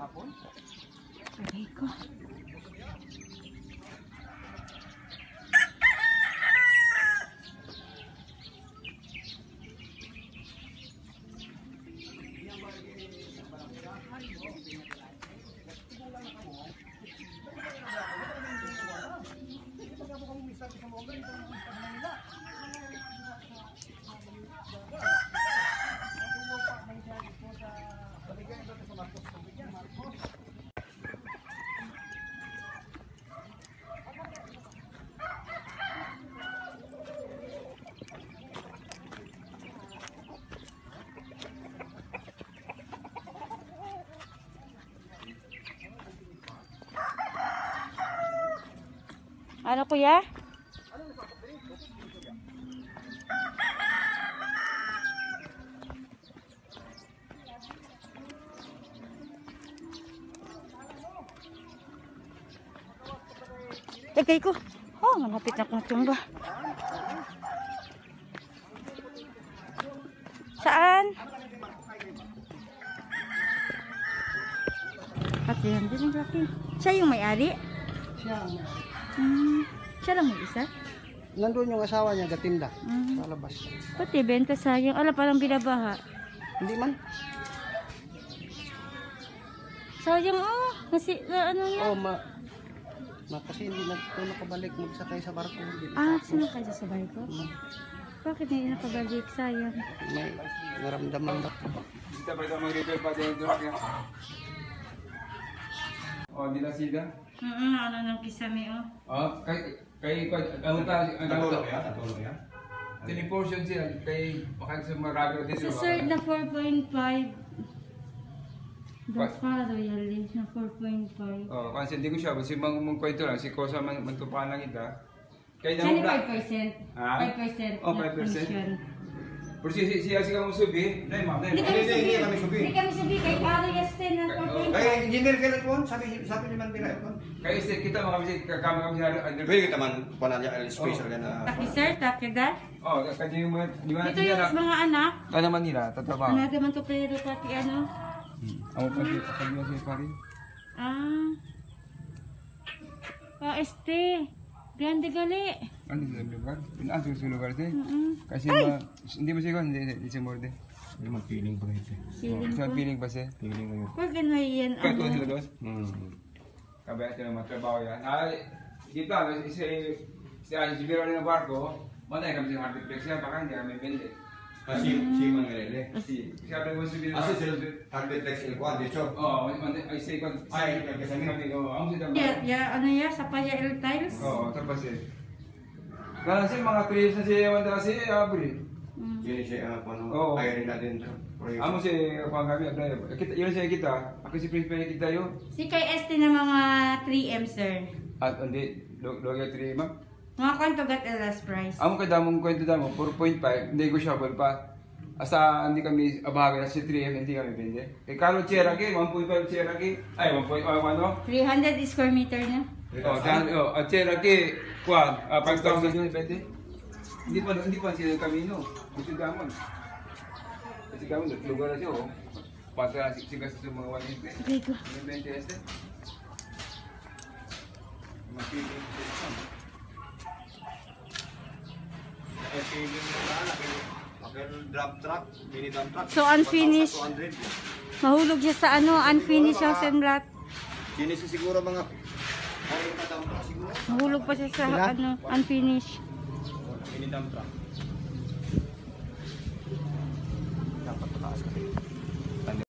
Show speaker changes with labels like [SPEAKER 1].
[SPEAKER 1] Aray ko. Ano kuya? Tagay ko. Oh, malapit na kong tumba. Saan? Pati yan din ang. Siya yung may-ari?
[SPEAKER 2] Siya,
[SPEAKER 1] Hmm. Siya lang may isa?
[SPEAKER 2] nandun yung asawa niya, gatinda,
[SPEAKER 1] Hmm.
[SPEAKER 2] sa labas.
[SPEAKER 1] Pati, benta sayang. Ala, parang binabaha.
[SPEAKER 2] Hindi man.
[SPEAKER 1] Sayang, oh. Kasi, na, ano na.
[SPEAKER 2] Oh, ma, ma kasi hindi na ito nakabalik magsakay sa barko. Hindi
[SPEAKER 1] Ah, sino kayo sa barko? Bakit hindi nakabalik? Sayang.
[SPEAKER 2] May naramdaman ba?
[SPEAKER 3] Kita pa sa mag-repair pa din ito. Oh, di na sida.
[SPEAKER 1] Mm ano nang kisame, oh.
[SPEAKER 3] Oh, kay kay ano ta ang
[SPEAKER 4] Tatulog yan? Tatulog yan?
[SPEAKER 3] Tini portion siya kay bakit sa marami din.
[SPEAKER 1] Sa third na 4.5. Dafa, royally, na 4.5.
[SPEAKER 3] Oh, kasi hindi ko siya kasi mang mang kwento lang si Kosa man mantupahan lang kita. Kay
[SPEAKER 1] Siya ni
[SPEAKER 3] na
[SPEAKER 1] 5%.
[SPEAKER 3] Ah?
[SPEAKER 1] 5%
[SPEAKER 3] Oh,
[SPEAKER 1] na
[SPEAKER 3] 5%.
[SPEAKER 1] commission.
[SPEAKER 3] Pero si si siya siya mo subi. Nay ma'am, nay
[SPEAKER 1] Hindi kami
[SPEAKER 4] Hindi,
[SPEAKER 1] sabi.
[SPEAKER 4] hindi kami sabi.
[SPEAKER 1] Kay Aro Yasten
[SPEAKER 4] engineer ka lang po, sabi, sabi ni Man Pira po.
[SPEAKER 3] Kay isa kita mga kasi kama kami sa under.
[SPEAKER 4] Pwede kita man, kuha niya special ka na.
[SPEAKER 1] Taki sir, takyagat.
[SPEAKER 3] Oh, kanya yung mga di ba
[SPEAKER 1] Dito yung mga anak.
[SPEAKER 3] Kana man nila tatawa.
[SPEAKER 1] Ano naman to pero taki ano?
[SPEAKER 3] Amo pa di pa di si pare.
[SPEAKER 1] Ah. Ah, este. Grande gali.
[SPEAKER 3] Ano sa lugar? Ano sa lugar din?
[SPEAKER 1] Mm-mm.
[SPEAKER 3] Kasi ma, hindi mo hindi, hindi siya morde.
[SPEAKER 4] Hindi man feeling ko ito.
[SPEAKER 1] Feeling
[SPEAKER 3] Sa
[SPEAKER 1] ko.
[SPEAKER 3] feeling ba siya?
[SPEAKER 4] Feeling ko yun.
[SPEAKER 1] Pag ano yan,
[SPEAKER 3] Kaya ito
[SPEAKER 1] ano?
[SPEAKER 3] sila dos?
[SPEAKER 4] Hmm.
[SPEAKER 3] Kabaya sila matrabaho yan. Ah, dito, ano, si, si Aji, si Biro rin ng barko, manay kami sa Artiflex yan, baka hindi kami bende.
[SPEAKER 4] Kasi si Mangrele.
[SPEAKER 3] Si, sabi mo si Biro,
[SPEAKER 4] Kasi sila, Arbitrex il Juan, dito.
[SPEAKER 3] Oo, manay, ay say, kung,
[SPEAKER 4] Ay, kasi
[SPEAKER 3] kami, oo, ang sila
[SPEAKER 1] Ya, ya, ano ya, sa Paya L Tiles?
[SPEAKER 3] Oo, tapos eh. Kaya si mga trips na siya yung si Abri.
[SPEAKER 1] Mm.
[SPEAKER 4] Yun siya, ano,
[SPEAKER 3] Oo.
[SPEAKER 4] hiring natin. Proyekto.
[SPEAKER 3] Amo si Juan kami, Abri. Kita, yun siya kita. Ako si Prince Pene kita yun.
[SPEAKER 1] Si kay este na mga 3M, sir.
[SPEAKER 3] At hindi, Logya 3 ma'am.
[SPEAKER 1] Mga kwanto gat last price.
[SPEAKER 3] Amo kada mong kwento damo 4.5 negotiable pa. Asa hindi kami abaga na si 3M hindi kami bende. Kay Carlo Cherokee 1.5 Cherokee ay 1.5 ano?
[SPEAKER 1] 300 square meter na.
[SPEAKER 3] Oh, dan oh, at Cherokee kuan 5,000 yun bende. Hindi pa hindi pa sila kami no. Gusto damon. Kasi kami lugar na siya oh. Pasa si sigas sa mga wali pe.
[SPEAKER 1] Sige ko.
[SPEAKER 3] Yung bende este. Mapili siya.
[SPEAKER 4] Mo na, dump truck, mini dump truck.
[SPEAKER 1] So, unfinished.
[SPEAKER 4] 1,200.
[SPEAKER 1] Mahulog siya sa ano, unfinished and lot.
[SPEAKER 4] Sinisi siguro mga 40 dump truck siguro.
[SPEAKER 1] Mahulog pa siya sa ano, unfinished
[SPEAKER 4] minimum truck. Dapat mataas ka.